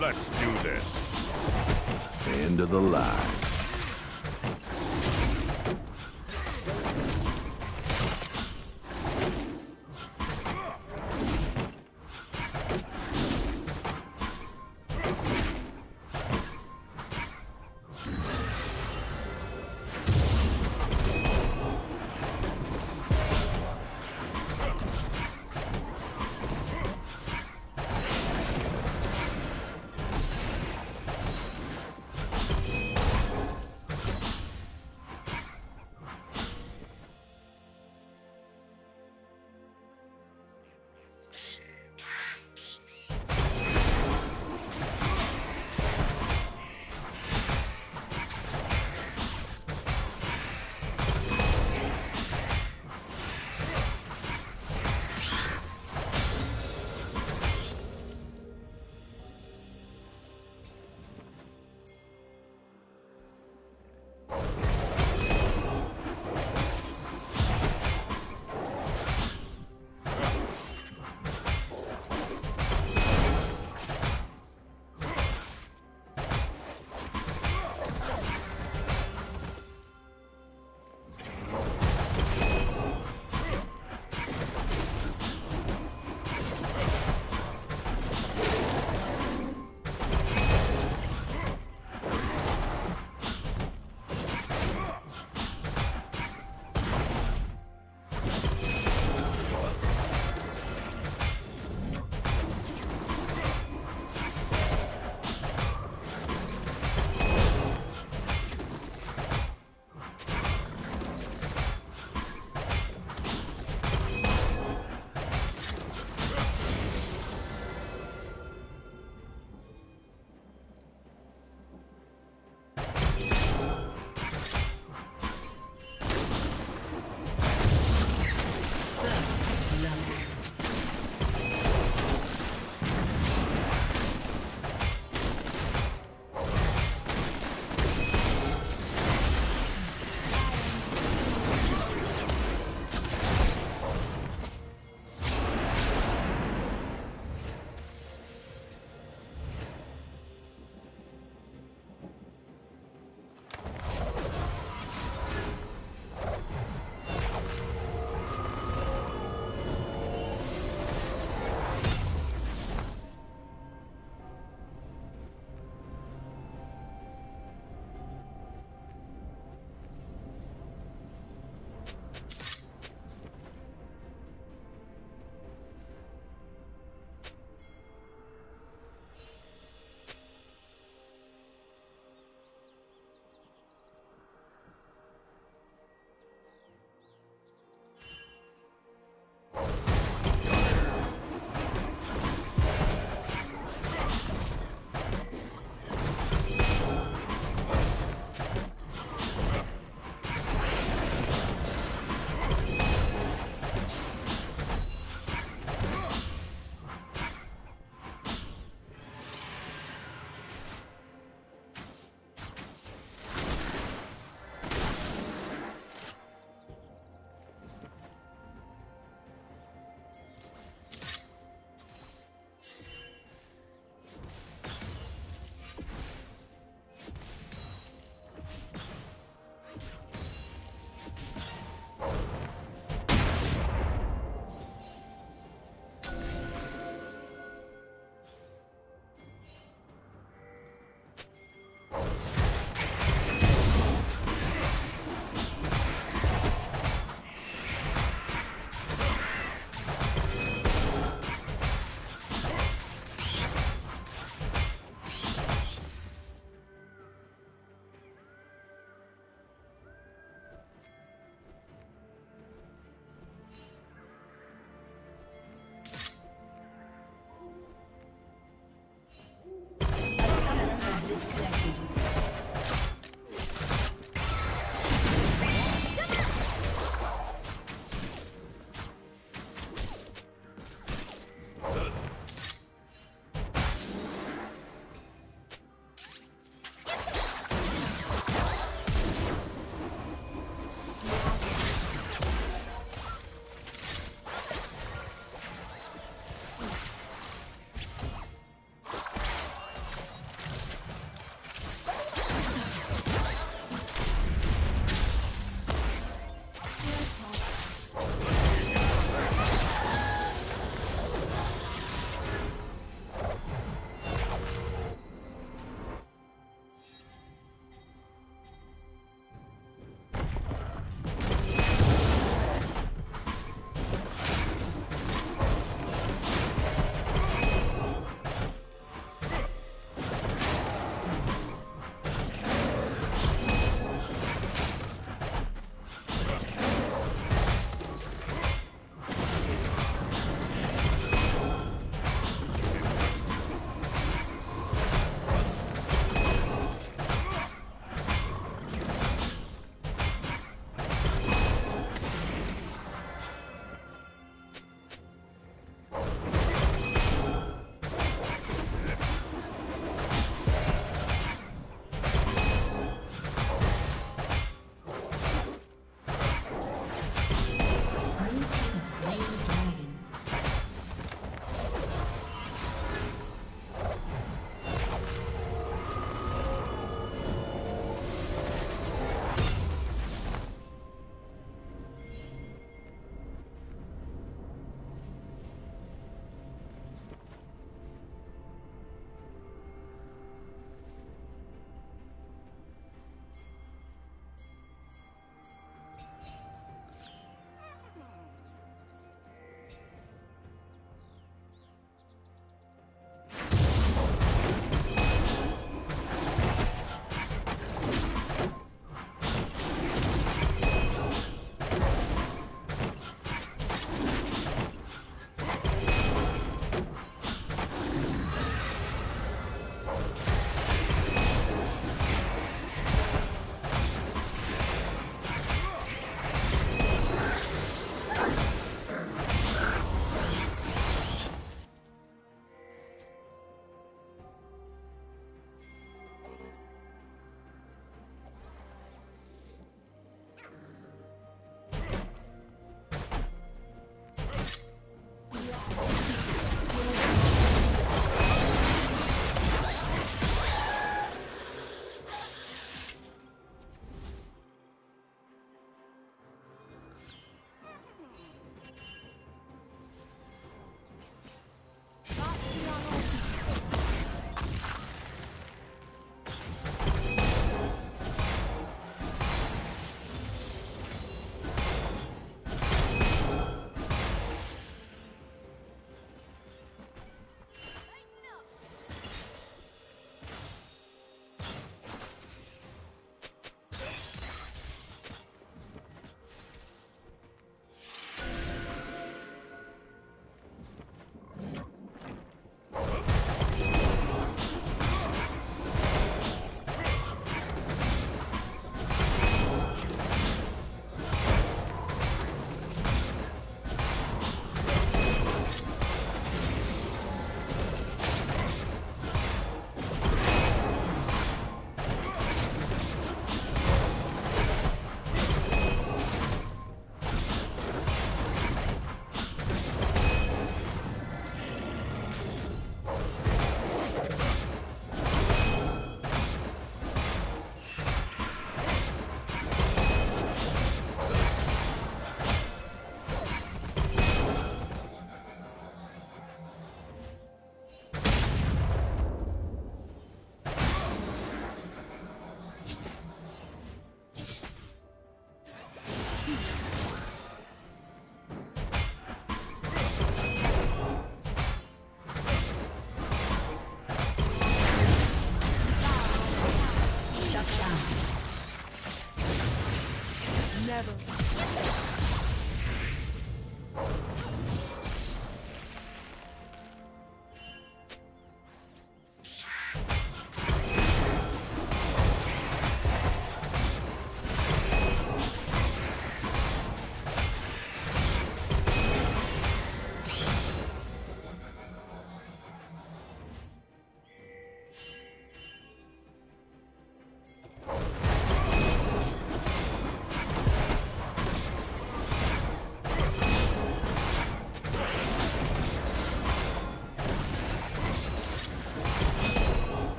Let's do this. End of the line.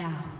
down.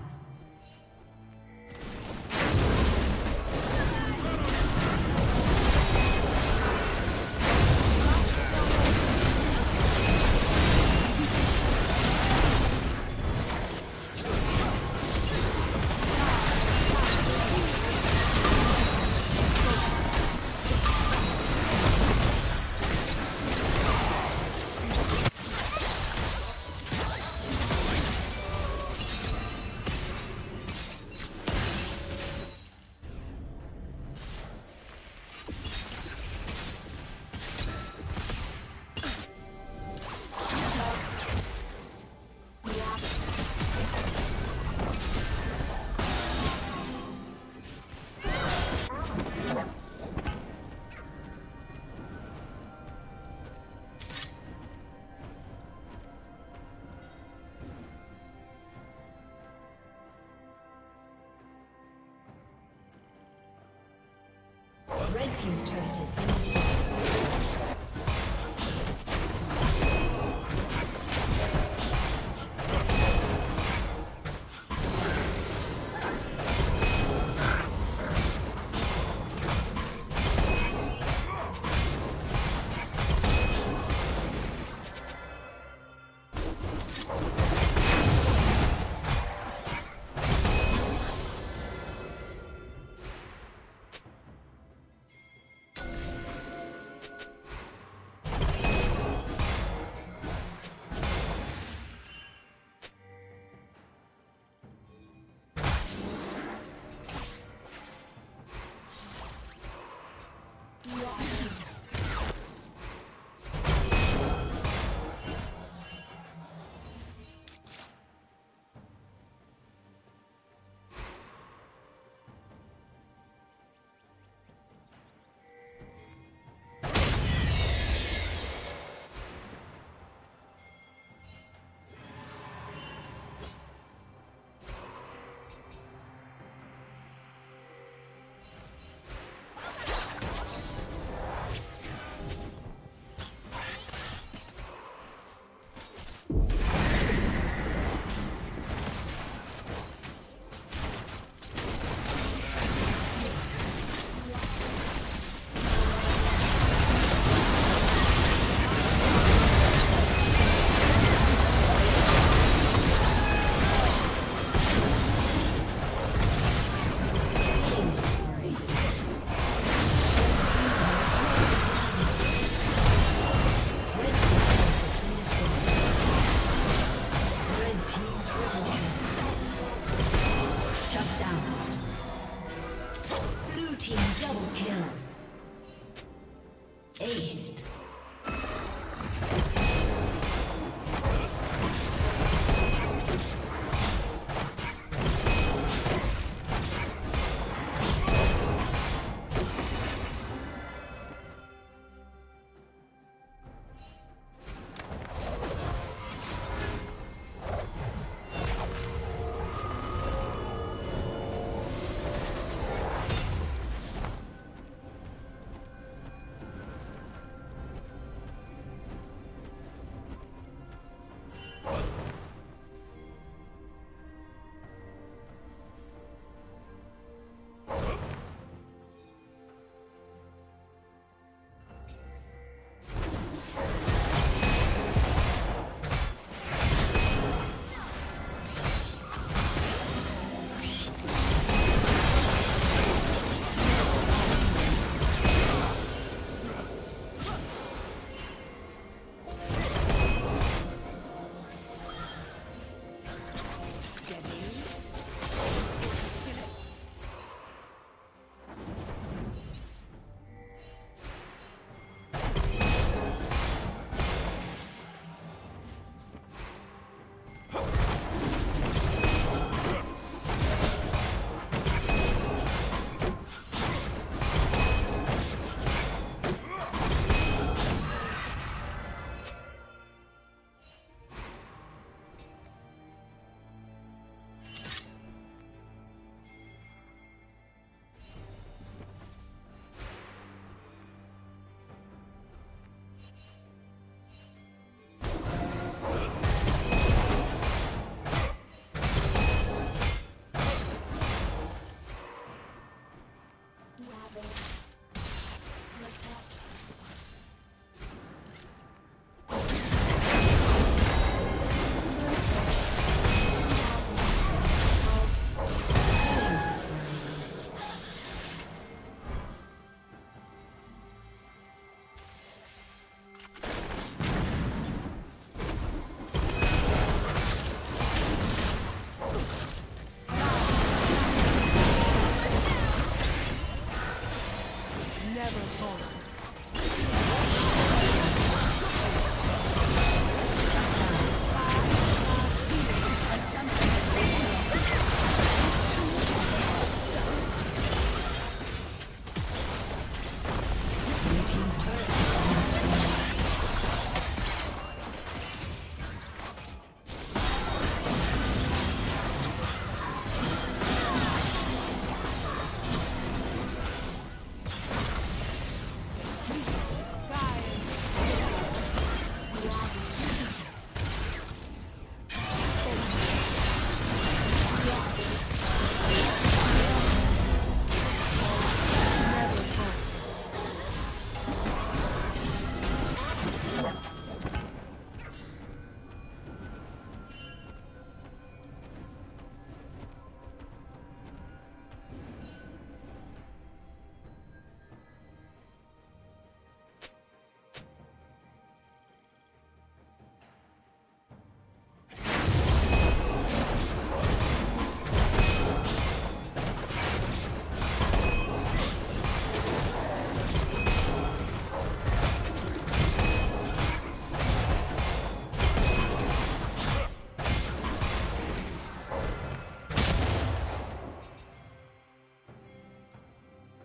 Team's turret has